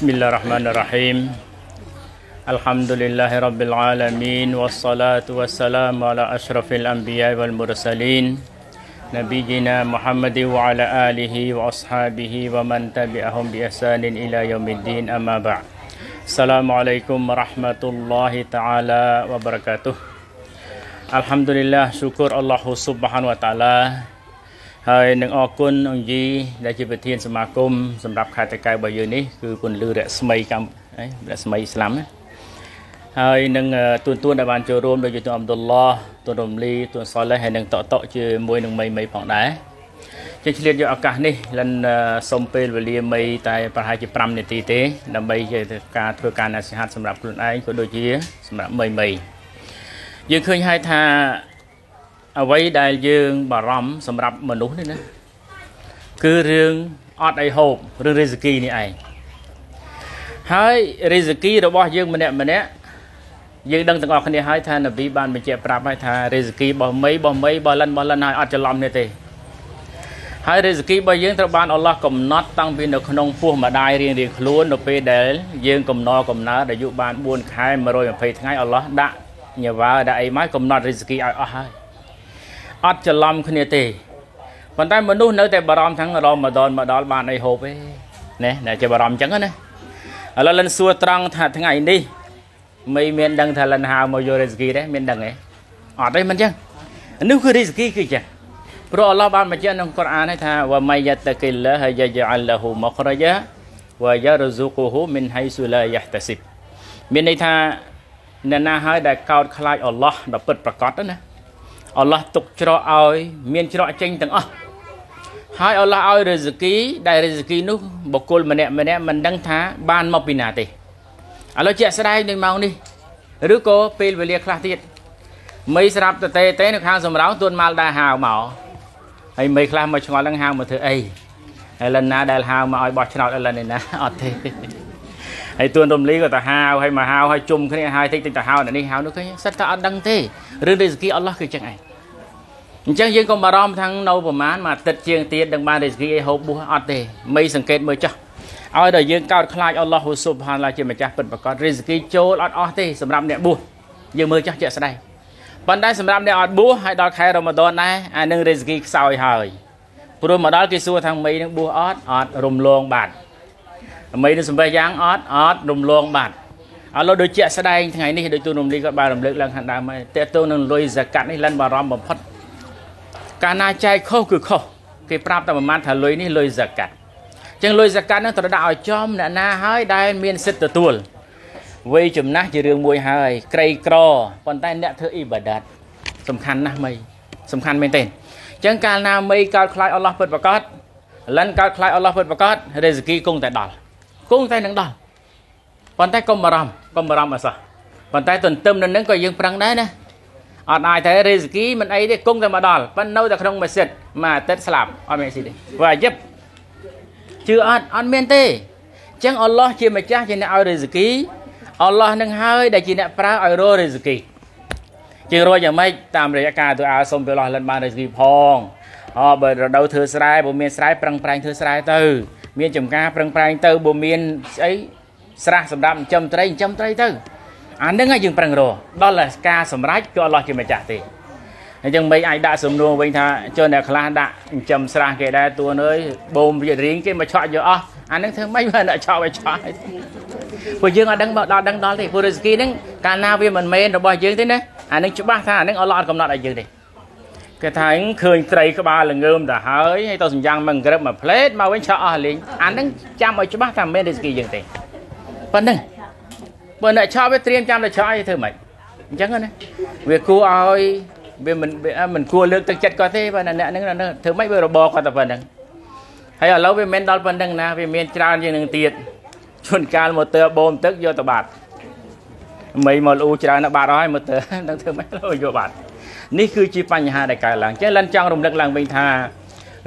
Bismillahirrahmanirrahim. Alhamdulillahirabbil alamin wassalatu wassalamu ala asyrafil anbiya wal mursalin nabiyyina Muhammadin wa ala alihi wa ashabihi wa man tabi'ahum bi ihsanin ila yaumiddin amma ba'd. Assalamualaikum warahmatullahi taala wabarakatuh. Alhamdulillah syukur Allah Subhanahu wa taala ហើយនឹងអរគុណអង្គជីដែលជាប្រធានសមាគមសម្រាប់ខេត្តតកែវរបស់យើងនេះគឺគុណលឺរស្មីកម្ពុជារស្មីស្លាំណាហើយនឹងទួនទួនដែលបានចូលរួមដោយជាទួនអ៊ំឌុលឡោះទួនរំលីទួនសលេះហើយនឹងតកតកជាមួយនឹងមីមីផងដែរជាឆ្លៀតយកឱកាសនេះលិនសុំពេលវេលាមីតែប្រហែលជា5នាទីទេដើម្បីជាការធ្វើការនសិហាតសម្រាប់ខ្លួនឯងក៏ដូចជាសម្រាប់មីមីយើងឃើញហើយថា អ្វីដែលយើងបារម្ភសម្រាប់មនុស្សនេះណាគឺរឿងអត់អីហូបរឿងរិសគីនេះឯងហើយរិសគីរបស់យើងម្នាក់ម្នាក់យើងដឹងទាំងអស់គ្នាហើយថានប៊ីបានបញ្ជាក់ប្រាប់ហើយថារិសគីរបស់មីរបស់មីរបស់លិនរបស់លិនហើយអត់ច្រឡំនេះទេហើយរិសគីរបស់យើងត្រូវបានអល់ឡោះកំណត់តាំងពីនៅក្នុងពោះម្ដាយរៀងរៀងខ្លួននៅពេលដែលយើងកំណរកំណើអាយុបាន4ខែ120ថ្ងៃអល់ឡោះដាក់ញ៉ាវ៉ាដាក់អីមកកំណត់រិសគីឲ្យអស់ហើយ អត់ច្រឡំគ្នាទេប៉ុន្តែមនុស្សនៅតែបារម្ភទាំងរ៉ម៉ាដនមកដល់បានអីហូបទេណាតែជាបារម្ភអញ្ចឹងណាឥឡូវលិនសួរត្រង់ថាថ្ងៃនេះមិនមានដឹងថាលិនហៅមកយករីស្គីទេមានដឹងទេអត់ទេមិនអញ្ចឹងនេះគឺរីស្គីគឺអញ្ចឹងព្រោះអល់ឡោះបានបញ្ជាក់ក្នុងកូរ៉ានឲ្យថាវ៉ាម៉ៃយ៉ាតកិលឡាហយជអលឡហ៊ូមករយ៉ាវ៉ាយ៉ារស៊ុកហ៊ូមិនហៃស៊ូឡាយ៉ាហ្តាស៊ីបមានន័យថាអ្នកណាហើយដែលកោតខ្លាចអល់ឡោះដល់ពិតប្រកបណា អល់ឡោះទុកច្រកឲ្យ មានច្រកចេញទាំងអស់ហើយអល់ឡោះឲ្យរិសគីដែលរិសគីនោះបុគ្គលម្នាក់ម្នាក់មិនដឹងថាបានមកពីណាទេឥឡូវជាក់ស្ដែងនៅម៉ោងនេះឬក៏ពេលវេលាខ្លះទៀតមីស្រាប់តេតេនៅខាងសំរោងទួនម៉ាល់ដែរហៅមកហើយមីខ្លះមកឆ្ងល់នឹងហៅមកធ្វើអីហើយលិនណាដែលហៅមកឲ្យបោះឆ្នោតអិលិនណាអត់ទេហើយទួនរំលីក៏ទៅហៅហើយមកហៅហើយជុំគ្នាហើយតិចតិចទៅហៅនេះហៅនោះឃើញសិតតែអត់ដឹងទេរឿងរិសគីអល់ឡោះគឺចឹងឯង អញ្ចឹងយើងកុំបារម្ភទាំងនៅប្រមាណមួយអាទិត្យជាងទៀតនឹងបានរិសគីឲ្យហូបបួសអត់ទេមីសង្កេតមើលចោះឲ្យដល់យើងកោតខ្លាចអល់ឡោះហ៊ូស៊ុបហានឡាជាម្ចាស់ពិតប្រកបរិសគីចូលអត់អស់ទេសម្រាប់អ្នកបួសយើងមើលចោះជាក់ស្ដែងប៉ុន្តែសម្រាប់អ្នកអត់បួសហើយដល់ខែរ៉ូម៉ាដនដែរអានឹងរិសគីខ្សោយហើយព្រោះមកដល់គេសួរថាមីនឹងបួសអត់អត់រំលងបាត់មីនឹងសំបេះយ៉ាងអត់អត់រំលងបាត់ឥឡូវដូចជាក់ស្ដែងថ្ងៃនេះដូចទូនរំលីគាត់បានរំលើកឡើងខាងដើមហើយតើតើនឹងលុយសកាត់នេះលិនបារម្ភបំផុត កាលណាចែកខុសគឺខុសគេប្រាប់តែប្រមាណថាលុយនេះលុយសកាត់ចឹងលុយសកាត់នឹងត្រូវដាក់ឲ្យចំអ្នកណាហើយដែលមានសិទ្ធិទទួលវ័យចំណាស់ជារឿងមួយហើយក្រីក្រប៉ុន្តែអ្នកធ្វើអ៊ីបាដាតសំខាន់ណាស់មីសំខាន់មែនទេចឹងកាលណាមីកោតខ្លាចអល់ឡោះពិតប្រកបលិនកោតខ្លាចអល់ឡោះពិតប្រកបរេសគីគង់តែដល់គង់តែនឹងដល់ប៉ុន្តែកុំបារម្ភកុំបារម្ភអសោះប៉ុន្តែទន្ទឹមនឹងនឹងក៏យើងប្រឹងដែរណា អត់អាចតែរេសគីមិនអីទេគង់តែមកដល់ប៉ុន្តែនៅតែក្នុងម៉ាស៊ីតមួយអាទិត្យស្លាប់អត់មានស៊ីទេព្រោះអាយិបជឿអត់អត់មានទេអញ្ចឹងអល់ឡោះជាម្ចាស់ជាអ្នកឲ្យរេសគីអល់ឡោះនឹងហើយដែលជាអ្នកប្រើឲ្យររេសគីជាងរយយ៉ាងម៉េចតាមរយៈការទូអាសុំពីអល់ឡោះលិនបានរេសគីផងអបើរដូវធ្វើស្រែបើមានស្រែប្រឹងប្រែងធ្វើស្រែទៅ មានចំការប្រឹងប្រែងទៅបើមានស្អីស្រះសម្រាប់ចិញ្ចឹមត្រីចិញ្ចឹមត្រីទៅ អានឹងយើងប្រឹងរដល់ការសម្រេចគឺអល់ឡោះជាម្ចាស់ទេអញ្ចឹងមិនអាចដាក់សំណួរវិញថាចុះអ្នកខ្លះដាក់ចិញ្ចឹមស្រះគេដែរតួនអើយបូមវារៀងគេមកឆក់យកអស់អានឹងធ្វើម៉េចបើអ្នកឆក់វាឆក់ពួកយើងអត់ដឹងដល់ដឹងដល់ទេពួករិស្គីហ្នឹងកាលណាវាមិនមែនរបស់យើងទេណាអានឹងច្បាស់ថាអានឹងអល់ឡោះអត់កំណត់ឲ្យយើងទេគេថាឃើញត្រីក្បាលល្ងើមទៅហើយហើយទៅសំយ៉ាងមកក្រឹបមកផ្លេតមកវិញឆក់អស់លេងអានឹងចាំឲ្យច្បាស់ថាមិនមែនរិស្គីយើងទេប៉ុណ្ណឹង បើអ្នកឆក់វាត្រៀមចាំតែឆក់ឲ្យធ្វើម៉េចអញ្ចឹងណាវាគួរឲ្យវាមិនមិនគួរលើកទឹកចិត្តគាត់ទេបើអ្នកហ្នឹងធ្វើម៉េចវារបបគាត់តែប៉ុណ្្នឹងហើយឥឡូវវាមិនដល់ប៉ុណ្្នឹងណាវាមានច្រើនជាងនឹងទៀតជួនកាលម៉ូទ័របូមទឹកយកទៅបាត់មីមកលូច្រើនណាស់បាត់ហើយម៉ូទ័រនឹងធ្វើម៉េចយកបាត់នេះគឺជាបញ្ហាដែលកើតឡើងចឹងលិនចង់រំលឹកឡើងវិញថា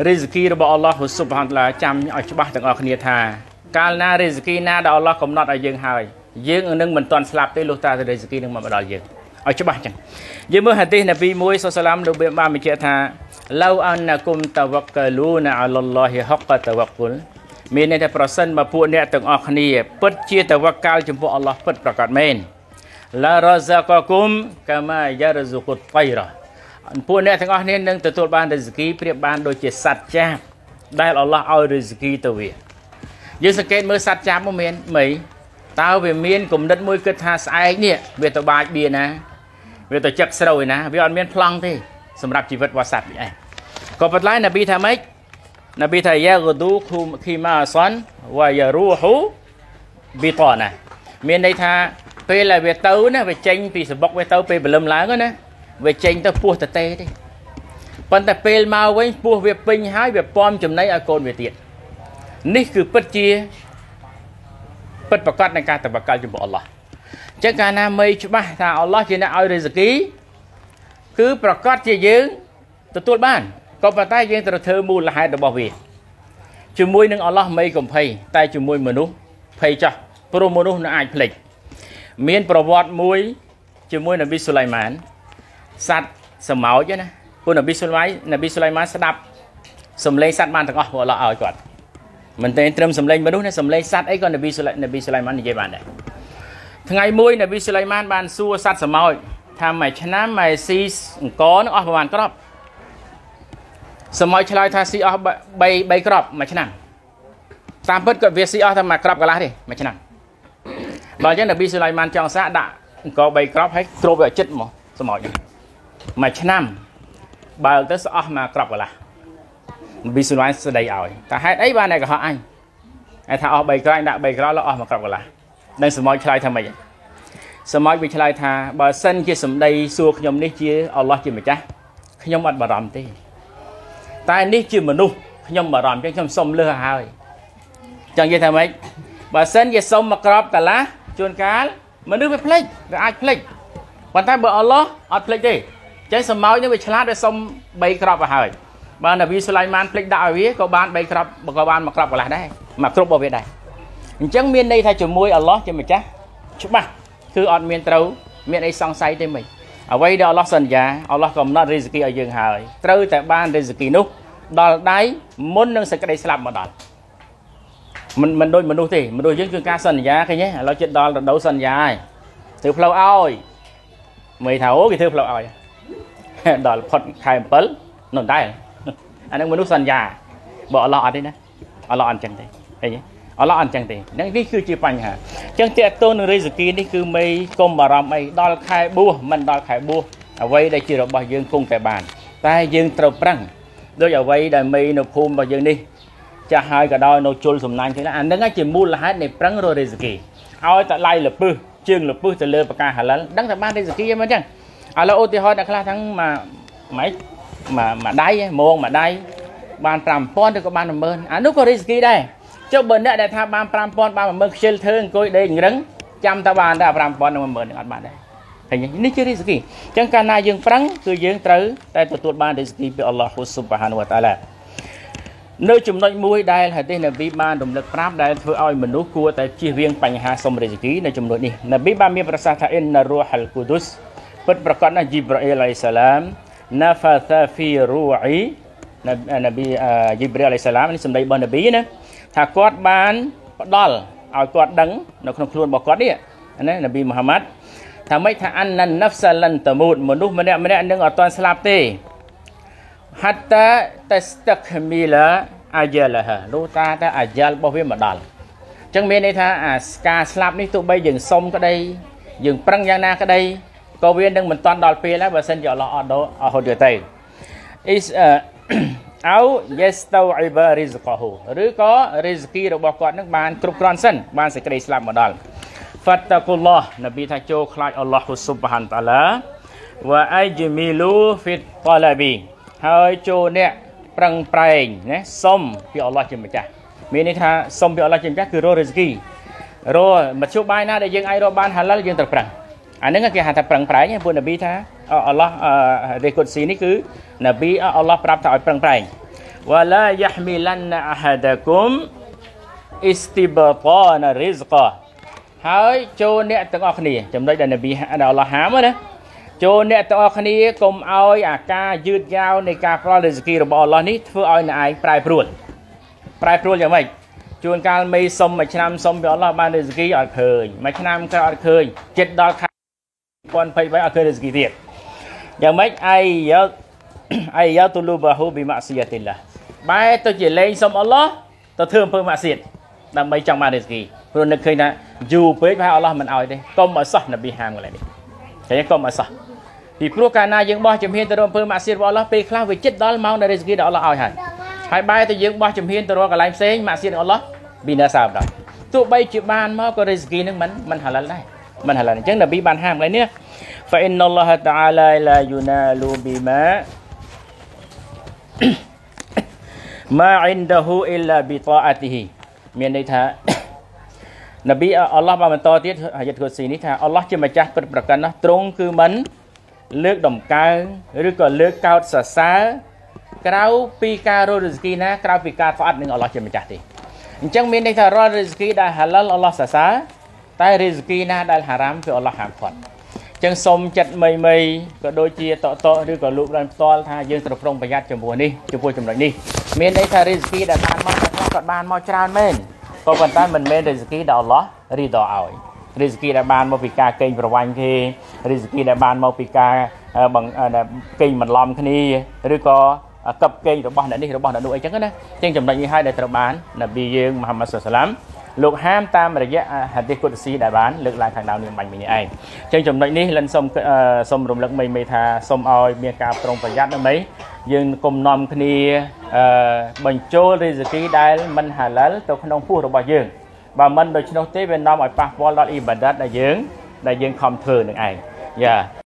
រិសគីរបស់អល់ឡោះស៊ុបហានតាចាំឲ្យច្បាស់ទាំងអស់គ្នាថា កាលណារិសគីណាដែលអល់ឡោះកំណត់ឲ្យយើងហើយ យើងនឹងមិនទាន់ស្លាប់ទេលុះតារិសគីនឹងមកដល់យើងឲ្យច្បាស់ចឹងយើងមើលហាឌីសនប៊ីមួយសុសឡាមលោកបានបញ្ជាក់ថាឡៅអានគុំតវកកលូនអាឡឡោះហកតវកុលមានន័យថាប្រសិនបើពួកអ្នកទាំងអស់គ្នាពិតជាតវកាលចំពោះអល់ឡោះពិតប្រកបមែនឡារ៉ាហ្សាកគុមកាម៉ាយ៉ារហ្សុគុតតៃរ៉ាពួកអ្នកទាំងអស់គ្នានឹងទទួលបានរិស្គីប្រៀបបានដូចជាសត្វចាបដែលអល់ឡោះឲ្យរិស្គីទៅវាយើងសង្កេតមើលសត្វចាបមកមានមី តើវាមានគំនិតមួយគិតថាស្អែកនេះវាទៅបាចបៀណាវាទៅចឹកស្រូវឯណាវាអត់មានប្លង់ទេសម្រាប់ជីវិតរបស់សត្វនេះឯងក៏ប៉ុន្តែនប៊ីថាម៉េចនប៊ីថាយ៉ាហ្គឌូខីម៉ាសាន់វ៉ាយ៉ារូហ៊ូប៊ីតណាមានន័យថាពេលដែលវាទៅណាវាចេញពីសបុកវាទៅពេលព្រលឹមឡើងណាវាចេញទៅពោះតទេទេប៉ុន្តែពេលមកវិញពោះវាពេញហើយវាពំចំណីឲ្យកូនវាទៀតនេះគឺពិតជា ពិតប្រកបនៃការតបកលចំពោះអល់ឡោះអញ្ចឹងកាលណាមីច្បាស់ថាអល់ឡោះជាអ្នកឲ្យរិសគីគឺប្រកាសជាយើងទទួលបានក៏ប៉ុន្តែយើងត្រូវធ្វើមូលហេតុរបស់វាជាមួយនឹងអល់ឡោះមីកំភៃតែជាមួយមនុស្សភ័យចាស់ព្រោះមនុស្សនឹងអាចភ្លេចមានប្រវត្តិមួយជាមួយនប៊ីស៊ូឡៃម៉ានសัตว์សមោចណាពួកនប៊ីស៊ូឡៃនប៊ីស៊ូឡៃម៉ានស្ដាប់សំឡេងសัตว์បានទាំងអស់ព្រោះអល់ឡោះឲ្យគាត់ មិនតែត្រឹមសម្លេងមនុស្សណាសម្លេងសត្វអីក៏នប៊ីសុលៃនប៊ីសុលៃម៉ាននិយាយបានដែរថ្ងៃមួយនប៊ីសុលៃម៉ានបានសួរសត្វសមោចថាមួយឆ្នាំម៉ែស៊ីអង្គរនឹងអស់ប្រហែលក្របសមោចឆ្លើយថាស៊ីអស់3 3ក្របមួយឆ្នាំតាមពិតគាត់វាស៊ីអស់តែមួយក្របកន្លះទេមួយឆ្នាំដល់អញ្ចឹងនប៊ីសុលៃម៉ានចង់សាកដាក់អង្គរ3ក្របហើយគ្របវាចិត្តមកសមោចមួយឆ្នាំបើទៅស្អស់មួយក្របកន្លះ វិសុវណ្ណស្ដីឲ្យតែហេតុអីបានអ្នកកុហកអញឯថាអស់3ក្រោយដាក់3ក្រោយលោកអស់មកក្របកន្លះនឹងសមោចឆ្លើយថាម៉េចសមោចវាឆ្លើយថាបើសិនជាសម្ដីសួរខ្ញុំនេះជាអល់ឡោះជាម្ចាស់ខ្ញុំអត់បារម្ភទេតែនេះជាមនុស្សខ្ញុំបារម្ភចឹងខ្ញុំសុំលើសហើយចង់និយាយថាម៉េចបើសិនជាសុំមកក្របកន្លះជួនកាលមនុស្សវាភ្លេចវាអាចភ្លេចប៉ុន្តែបើអល់ឡោះអត់ភ្លេចទេចឹងសមោចនេះវាឆ្លាតវាសុំ3ក្របទៅហើយ បើនប៊ីស៊ូឡៃម៉ានភ្លេចដាក់ឲ្យវាក៏បាន3ក្របក៏បានមកក្របកន្លះដែរមកគ្រប់របស់វាដែរអញ្ចឹងមានន័យថាជាមួយអល់ឡោះជាម្ចាស់ច្បាស់គឺអត់មានត្រូវមានអីសង្ស័យទេមិនអ្វីដែលអល់ឡោះសន្យាអល់ឡោះកំណត់រីសគីឲ្យយើងហើយត្រូវតែបានរីសគីនោះដល់ដៃមុននឹងសេចក្តីស្លាប់មកដល់មិនមិនដូចមនុស្សទេមនុស្សយើងគឺការសន្យាឃើញទេឥឡូវចិត្តដល់រដូវសន្យាហើយធ្វើផ្លូវឲ្យមើលថាអូគេធ្វើផ្លូវឲ្យដល់ផុតខែ7នោះដែរ អានឹងមនុស្សសន្យាបើអល់ឡោះអត់ទេណាអល់ឡោះអត់ចឹងទេឃើញទេអល់ឡោះអត់ចឹងទេហ្នឹងនេះគឺជាបញ្ហាអញ្ចឹងតេតូននឹងរិសគីនេះគឺមេកុំបារម្ភអីដល់ខែបួសមិនដល់ខែបួសអ្វីដែលជារបស់យើងគង់តែបាន តែយើងត្រូវប្រឹងដោយអ្វីដែលមេនៅភូមិរបស់យើងនេះចាស់ហើយក៏ដោយនៅជុលសំណាញ់ឃើញអាហ្នឹងជាមូលហេតុនៃប្រឹងររិសគីឲ្យតែឡៃលពឹសជើងលពឹសទៅលើប្រការហាឡាល់ដឹងតែបានរិសគីហ្នឹងអញ្ចឹងឥឡូវឧទាហរណ៍អ្នកខ្លះទាំងមកម៉េច មកមួយដៃហ្មងមួយដៃបាន5000ឬក៏បាន10000អានោះក៏រិសគីដែរចុះបើអ្នកដែលថាបាន5000បាន10000ខ្ជិលធ្វើអង្គុយដេករឹងចាំតែបានតែ5000និង10000នឹងអត់បានដែរឃើញនេះជារីស្គីអញ្ចឹងកាលណាយើងប្រឹងគឺយើងត្រូវតែទទួលបានរីស្គីពីអល់ឡោះស៊ុបហានវតាឡានៅចំណុចមួយដែលហាឌីសនប៊ីបានរំលឹកប្រាប់ដែលធ្វើឲ្យមនុស្សគួរតែជៀសវាងបញ្ហាសុំរីស្គីនៅចំណុចនេះនប៊ីបានមានប្រសាសន៍ថាអ៊ីនណារូហលកូឌុសពិតប្រកបណាស់ជីប្រអ៊ីលអាឡៃសាឡាម ណាហ្វាថាហ្វីរូអ៊ីនប៊ីជីប្រអ៊ីលអាឡៃសាឡាមនេះសម្ដីរបស់នប៊ីណាថាគាត់បានផ្ដល់ឲ្យគាត់ដឹងនៅក្នុងខ្លួនរបស់គាត់នេះណានប៊ីមូហាម៉ាត់ថាម៉េចថាអានណានហ្វសាលិនតមូតមនុស្សម្នាក់ម្នាក់នឹងអត់ទាន់ស្លាប់ទេហាត់តាតស្តកមីឡាអាយ៉ាឡាហាលោកតាតែអាយ៉ាល់របស់វាមកដល់អញ្ចឹងមានន័យថាអាការស្លាប់នេះទោះបីយើងសុំក្តីយើងប្រឹងយ៉ាងណាក្តី ក៏វានឹងមិនតាន់ដល់ពេលដែរបើសិនជាអល់ឡោះអត់ដោអត់ហូតទៅ is អោ yastau'iba rizqahu ឬក៏ rizqi របស់គាត់នឹងបានគ្រប់គ្រាន់សិនបានសេចក្តីស្លាប់មកដល់ fattaqullah នប៊ីថាចូលខ្លាចអល់ឡោះស៊ុបហានតាឡាវ៉ាអៃជមីលូហ្វីតតឡាប៊ីហើយចូលអ្នកប្រឹងប្រែងណាសុំពីអល់ឡោះជាម្ចាស់មានន័យថាសុំពីអល់ឡោះជាម្ចាស់គឺរក rizqi រកមធ្យោបាយណាដែលយើងអាចរកបានហាឡាល់យើងត្រូវប្រឹង អាហ្នឹងគេហៅថាប្រឹងប្រែងពួកនប៊ីថាអល់ឡោះរេកុតស៊ីនេះគឺនប៊ីអល់ឡោះប្រាប់ថាឲ្យប្រឹងប្រែងវ៉ាឡាយ៉ាហ្មីឡានអហាដាគុមអ៊ីស្ទីបតានរីហ្សកាហើយចូលអ្នកទាំងអស់គ្នាចំណុចដែលនប៊ីដែលអល់ឡោះហាមណាចូលអ្នកទាំងអស់គ្នាកុំឲ្យអាការយឺតយ៉ាវនៃការផ្ដល់រិស្គីរបស់អល់ឡោះនេះធ្វើឲ្យអ្នកឯងប្រែប្រួលប្រែប្រួលយ៉ាងម៉េចជួនកាលមីសុំមួយឆ្នាំសុំពីអល់ឡោះបានរិស្គីអត់ឃើញមួយឆ្នាំក្រោយអត់ឃើញចិត្តដល់ខែ 2023អត់ឃើញរិស្គីទៀតយ៉ាងម៉េចអៃយ៉ាអៃយ៉ាទូលូបាហ៊ូប៊ីម៉ាស៊ីយ៉ាទីឡាបែរទៅជាលេងសុំអល់ឡោះទៅធ្វើអំពើម៉ាស៊ីតដើម្បីចង់បានរិស្គីព្រោះនឹកឃើញថាយូរពេកប្រហែលអល់ឡោះមិនអោយទេកុំឲ្យសោះនប៊ីហាមកន្លែងនេះចឹងកុំឲ្យសោះពីព្រោះកាលណាយើងបោះជំហានទៅរកអំពើម៉ាស៊ីតរបស់អល់ឡោះពេលខ្លះវាចិត្តដល់ម៉ោងនៃរិស្គីដែលអល់ឡោះឲ្យហើយហើយបែរទៅយើងបោះជំហានទៅរកកន្លែងផ្សេងម៉ាស៊ីតរបស់អល់ឡោះប៊ីណាសាបដល់ទោះបីជាបានមកក៏រិស្គីនឹងមិនមិនហាឡាល់ដែរ មិនហាឡាលអញ្ចឹងនប៊ីបានហាមកន្លែងនេះ fa inna Allah ta'ala la yunalu bima ma indahu illa bi ta'atihi មានន័យថានប៊ីអល់ឡោះបានបន្តទៀតអាយត្តកូស៊ីនេះថាអល់ឡោះជាម្ចាស់ពិតប្រកាន់ណាស់ទ្រង់គឺមិនលើកដំកើងឬក៏លើកកោតសរសើរក្រៅពីការរស់រិស្គីណាក្រៅពីការស្អត់នឹងអល់ឡោះជាម្ចាស់ទេអញ្ចឹងមានន័យថារាល់រិស្គីដែលហាឡាល់អល់ឡោះសរសើរ តែរិស្គីណាដែលហារ៉ាមគឺអល់ឡោះហាមឃាត់ចឹងសូមចិត្តមីមីក៏ដូចជាតតឬក៏លោកឡើងផ្ទាល់ថាយើងត្រូវប្រុងប្រយ័ត្នចំពោះនេះចំពោះចំណុចនេះមានន័យថារិស្គីដែលបានមកតែគាត់បានមកច្រើនមែនក៏ប៉ុន្តែមិនមែនរិស្គីដែលអល់ឡោះរីដឲ្យរិស្គីដែលបានមកពីការកេងប្រវាញ់គេរិស្គីដែលបានមកពីការបង្កេងបន្លំគ្នាឬក៏កັບកេងរបស់អ្នកនេះរបស់អ្នកនោះអីចឹងណាចឹងចំណុចនេះហើយដែលត្រូវបាននប៊ីយើងមហាម៉ាត់សុសឡាម លោកហាមតាមរយៈហាឌីសគុតស៊ីដែលបានលើកឡើងខាងដើមនេះបាញ់មិញនេះឯងចឹងចំណុចនេះលិនសុំសុំរំលឹកមីមីថាសុំឲ្យមានការប្រុងប្រយ័ត្នដើម្បីយើងគុំនាំគ្នាអឺបញ្ចូលរីហ្សាគីដែលមិនហាឡាល់ទៅក្នុងពោះរបស់យើងបើមិនដូច្នោះទេវានាំឲ្យប៉ះពាល់ដល់អ៊ីបាដាតដែលយើងដែលយើងខំធ្វើនឹងឯងយ៉ា